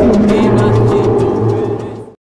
من